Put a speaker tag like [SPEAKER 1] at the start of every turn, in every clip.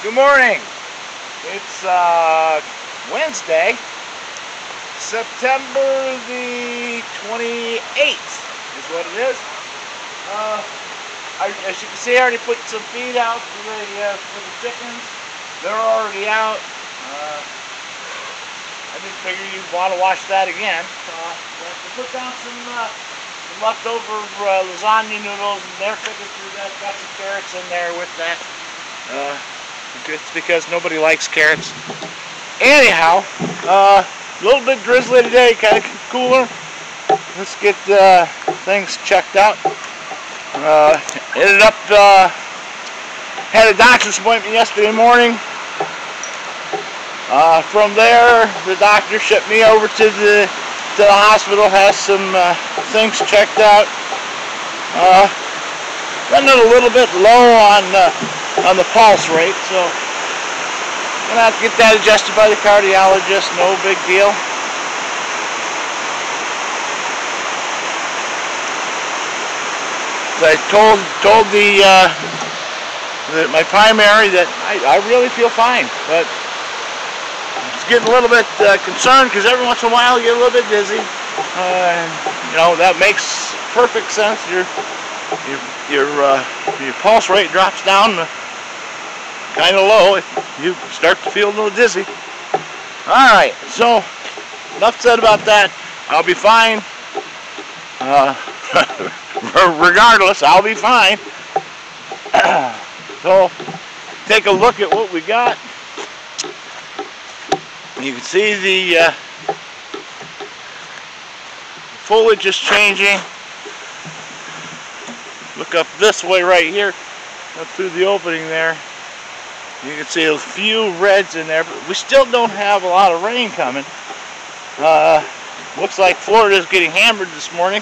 [SPEAKER 1] Good morning. It's uh, Wednesday, September the 28th is what it is. Uh, I, as you can see, I already put some feed out for the, uh, for the chickens. They're already out. Uh, I didn't figure you'd want to wash that again. So I put down some, uh, some leftover uh, lasagna noodles, and they're cooking through that. Got some carrots in there with that. Uh, it's because nobody likes carrots. Anyhow, uh, a little bit drizzly today, kind of cooler. Let's get uh, things checked out. Uh, ended up, uh, had a doctor's appointment yesterday morning. Uh, from there, the doctor shipped me over to the to the hospital, has some uh, things checked out. Uh, running a little bit low on uh, on the pulse rate, so gonna have to get that adjusted by the cardiologist. No big deal. I told told the, uh, the my primary that I, I really feel fine, but it's getting a little bit uh, concerned because every once in a while you get a little bit dizzy. Uh, you know that makes perfect sense. Your your your uh, your pulse rate drops down kind of low. You start to feel a little dizzy. All right, so enough said about that. I'll be fine. Uh, regardless, I'll be fine. so, take a look at what we got. You can see the uh, foliage is changing. Look up this way right here, up through the opening there. You can see a few reds in there, but we still don't have a lot of rain coming. Uh, looks like Florida is getting hammered this morning.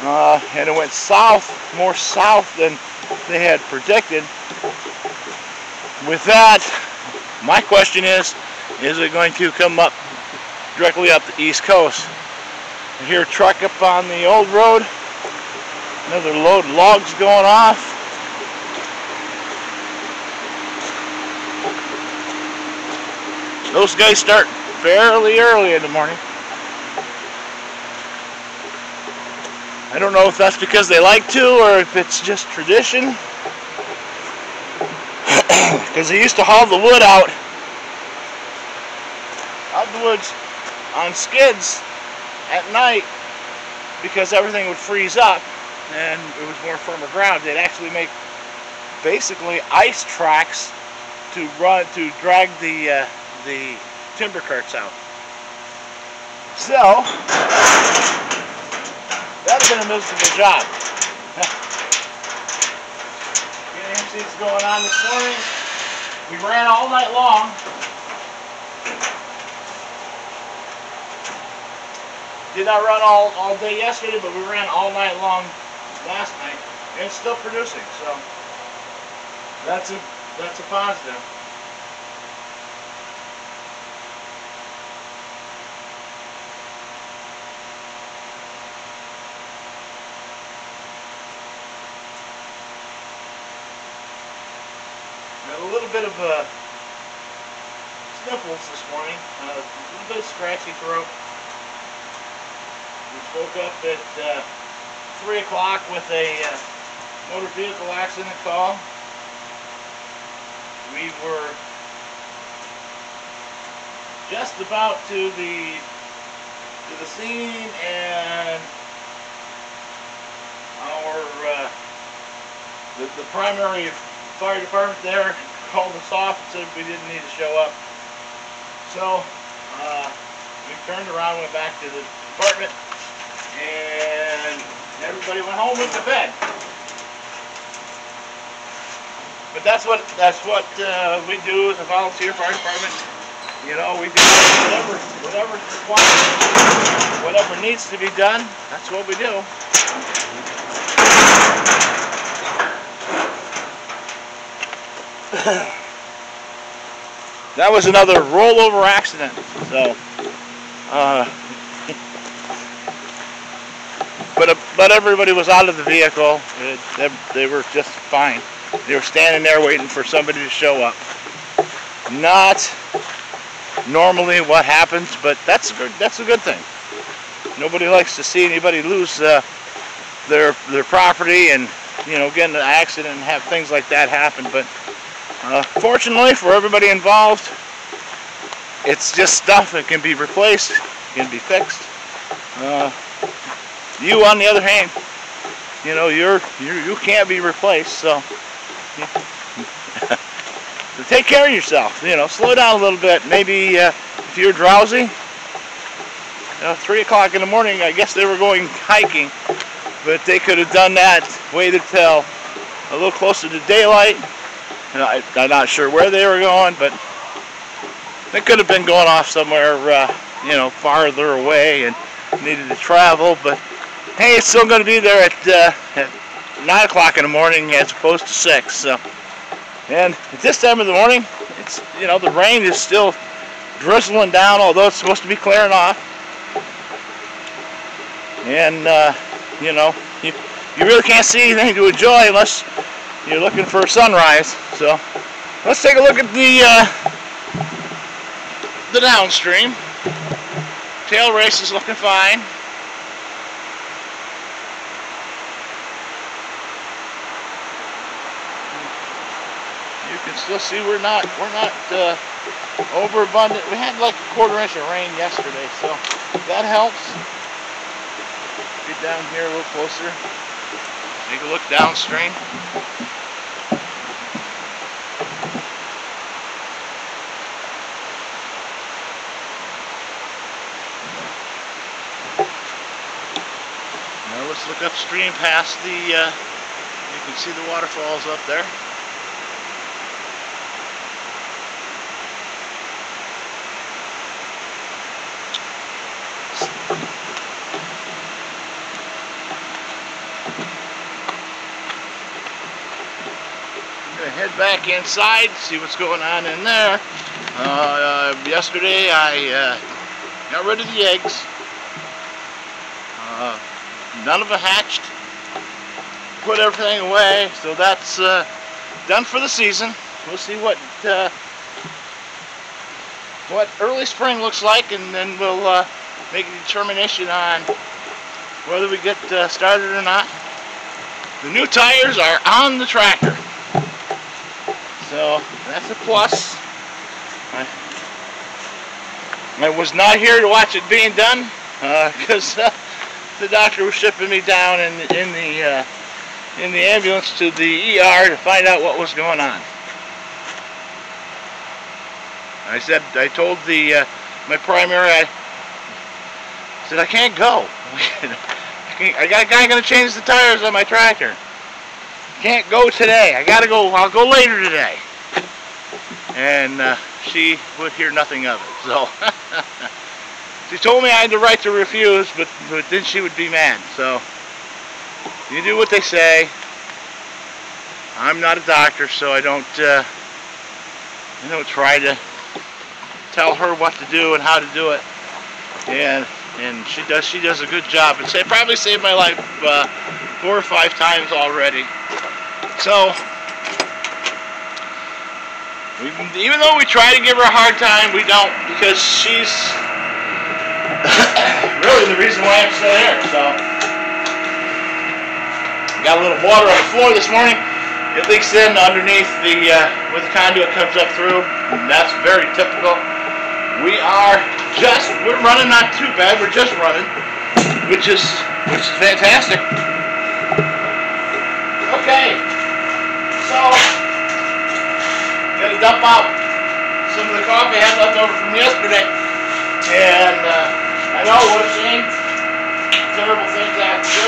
[SPEAKER 1] Uh, and it went south, more south than they had predicted. With that, my question is, is it going to come up directly up the east coast? I hear a truck up on the old road, another load of logs going off. Those guys start fairly early in the morning. I don't know if that's because they like to or if it's just tradition. Because they used to haul the wood out out the woods on skids at night because everything would freeze up and it was more firmer ground. They'd actually make basically ice tracks to run to drag the uh, the timber carts out. So that's been a miserable job. Getting MC's going on this morning. We ran all night long. Did not run all, all day yesterday, but we ran all night long last night. And it's still producing, so that's a that's a positive. Got a little bit of uh, sniffles this morning, uh, a little bit of scratchy throat. We woke up at uh, 3 o'clock with a uh, motor vehicle accident call. We were just about to the to the scene and our uh, the, the primary fire department there called us off and said we didn't need to show up. So uh, we turned around, went back to the department, and everybody went home with the bed. But that's what that's what uh, we do as a volunteer fire department. You know, we do whatever required, whatever needs to be done. That's what we do. that was another rollover accident. So, uh, but but everybody was out of the vehicle. It, they, they were just fine. they were standing there waiting for somebody to show up. Not normally what happens, but that's a good, that's a good thing. Nobody likes to see anybody lose uh, their their property and you know get in an accident and have things like that happen. But uh, fortunately for everybody involved, it's just stuff that can be replaced, can be fixed. Uh, you, on the other hand, you know you're, you're you can't be replaced, so. take care of yourself. You know, slow down a little bit. Maybe uh, if you're drowsy, uh, 3 o'clock in the morning, I guess they were going hiking, but they could have done that, waited till a little closer to daylight. I, am not sure where they were going, but they could have been going off somewhere, uh, you know, farther away and needed to travel, but hey, it's still going to be there at, uh, at 9 o'clock in the morning as opposed to 6. So. And at this time of the morning, it's, you know, the rain is still drizzling down, although it's supposed to be clearing off. And, uh, you know, you, you really can't see anything to enjoy unless you're looking for a sunrise. So let's take a look at the, uh, the downstream. Tail race is looking fine. You can still see we're not we're not uh, overabundant. We had like a quarter inch of rain yesterday, so that helps. Get down here a little closer. Take a look downstream. Let's look upstream past the, uh, you can see the waterfalls up there. head back inside, see what's going on in there. Uh, uh, yesterday I uh, got rid of the eggs. Uh, none of them hatched. Put everything away, so that's uh, done for the season. We'll see what uh, what early spring looks like, and then we'll make a determination on whether we get started or not. The new tires are on the tractor. So that's a plus. I, I was not here to watch it being done because uh, uh, the doctor was shipping me down in, in the uh, in the ambulance to the ER to find out what was going on. I said I told the uh, my primary I said I can't go. I got a guy going to change the tires on my tractor. Can't go today. I gotta go, I'll go later today. And uh, she would hear nothing of it. So she told me I had the right to refuse, but, but then she would be mad. So you do what they say. I'm not a doctor, so I don't, uh, I don't try to tell her what to do and how to do it. And and she does she does a good job. Say probably saved my life uh, four or five times already. So, even though we try to give her a hard time, we don't because she's really the reason why I'm still here. So, got a little water on the floor this morning. It leaks in underneath the uh, where the conduit comes up through. That's very typical. We are just we're running not too bad. We're just running, which is which is fantastic. Okay. So, gotta dump out some of the coffee I had left over from yesterday. And uh, I know what a shame. Terrible thing to have to do.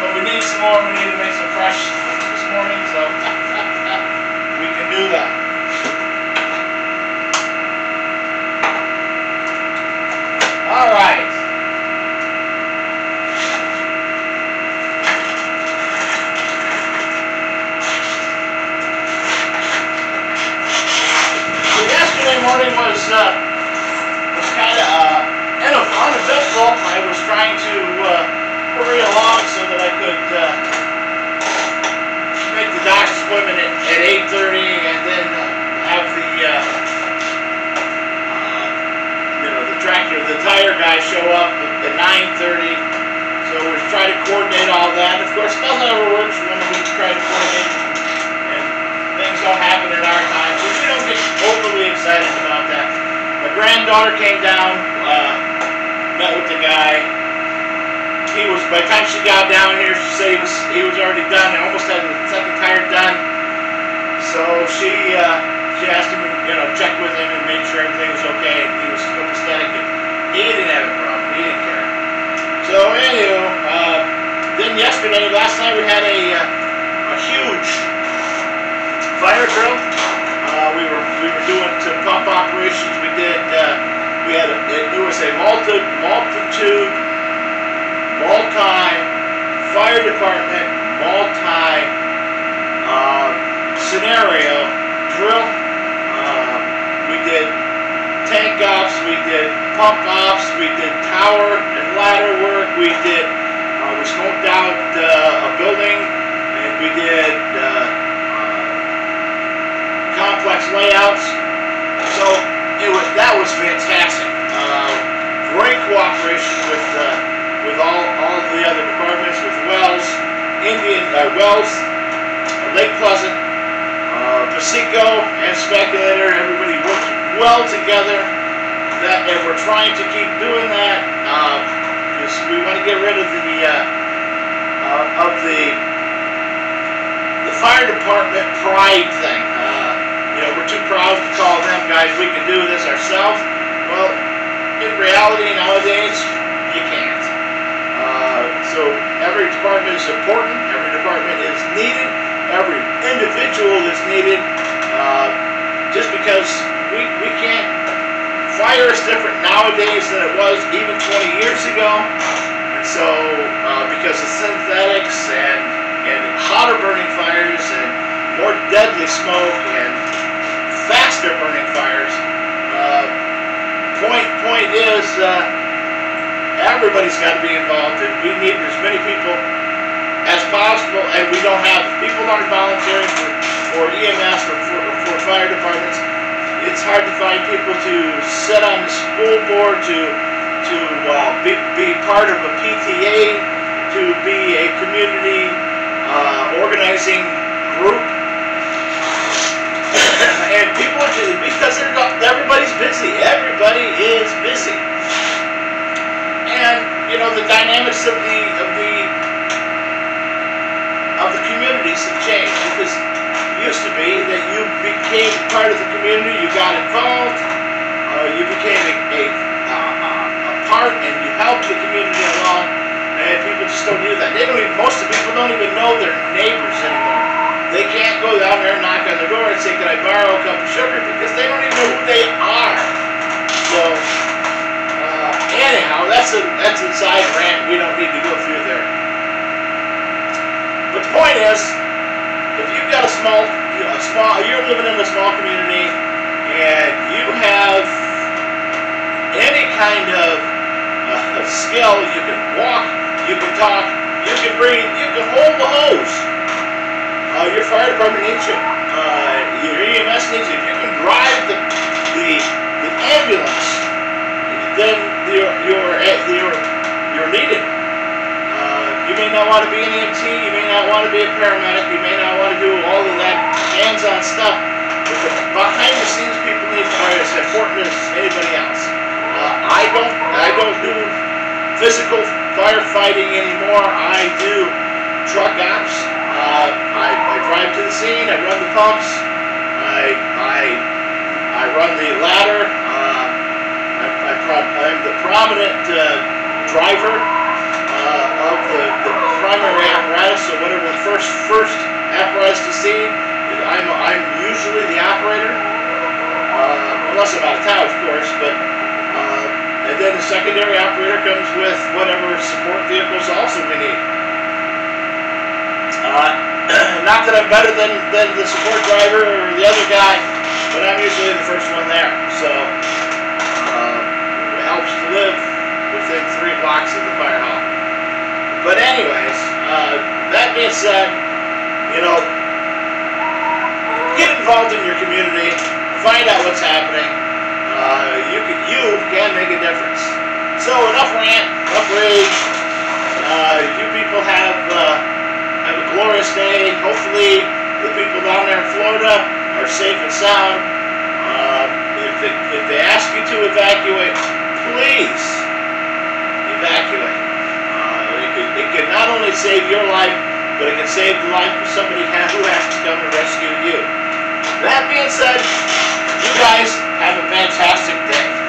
[SPEAKER 1] But we need some more. We need to make some fresh this morning, so we can do that. All right. morning was uh, was kind of uh, I was trying to uh, hurry along so that I could uh, make the appointment at, at 8.30 and then uh, have the, uh, you know, the tractor, the tire guy show up at 9.30. So we try to coordinate all that. Of course, nothing ever works when we try to coordinate and things don't happen at our time. So we don't get overly excited about that. My granddaughter came down, met with the guy. He was, by the time she got down here, she said he was, he was already done. I almost had the second tire done. So she, uh, she asked him, you know, check with him and make sure everything was okay. And he was copacetic. And he didn't have a problem. He didn't care. So anyway, uh, then yesterday, last night we had a, uh, a huge fire drill. Uh, we were we were doing some pump operations. We did uh, had a, it was a multi multitude multi fire department multi uh, scenario drill. Uh, we did tank ops, we did pump ops, we did tower and ladder work, we did uh, we smoked out uh, a building, and we did uh, uh, complex layouts. So it was that was fantastic. Uh, great cooperation with uh, with all all the other departments, with Wells, Indian uh, Wells, Lake Pleasant, uh, and Speculator. Everybody worked well together. That and we're trying to keep doing that because we want to get rid of the uh, uh, of the the fire department pride thing. Too proud to call them guys. We can do this ourselves. Well, in reality, nowadays, you can't. Uh, so every department is important. Every department is needed. Every individual is needed. Uh, just because we we can't fire is different nowadays than it was even 20 years ago. And so, uh, because of synthetics and, and hotter burning fires and more deadly smoke and point point is uh, everybody's got to be involved, and we need as many people as possible. And we don't have people aren't volunteering for, for EMS or for, for fire departments it's hard to find people to sit on the school board, to to uh, be, be part of a PTA, to be a community uh, organizing group. and people, because everybody's busy. Everybody is busy. And you know the dynamics of the of the of the communities have changed because it used to be that you became part of the community, you got involved, uh, you became a, a, uh, a part, and you helped the community along. And people just don't do that. They don't even. Most of people don't even know their neighbors anymore. They can't go down there and knock on the door and say, "Can I borrow a cup of sugar?" Because they don't even know who they are. That's a that's a side rant. We don't need to go through there. But the point is, if you've got a small, you know, a small, you're living in a small community, and you have any kind of uh, skill, you can walk, you can talk, you can breathe, you can hold the hose. Uh, your fire department needs you. Uh, your EMS needs you. If you can drive the the, the ambulance, then you're you're you're you're needed. You may not want to be an EMT, you may not want to be a paramedic, you may not want to do all of that hands-on stuff, but the behind-the-scenes people need are as important as anybody else. Uh, I don't, I don't do physical firefighting anymore. I do truck ops. Uh, I, I drive to the scene. I run the pumps. I, I, I run the ladder. I, I, am the prominent uh, driver uh, of the, the primary apparatus, so whatever the first first apparatus to see, I'm, I'm usually the operator, uh, unless I'm out of town, of course, but, and then the secondary operator comes with whatever support vehicles also we need. Uh, not that I'm better than, than the support driver or the other guy, but I'm usually the first one there, so uh, it helps to live blocks of the fire hall. But anyways, uh, that being said, you know, get involved in your community. Find out what's happening. Uh, you can you can make a difference. So enough rant, enough rage. Uh, you people have uh, have a glorious day. Hopefully, the people down there in Florida are safe and sound. Uh, if, if they ask you to evacuate, please evacuate. Uh, it, could, it can not only save your life, but it can save the life of somebody who has to come and rescue you. That being said, you guys have a fantastic day.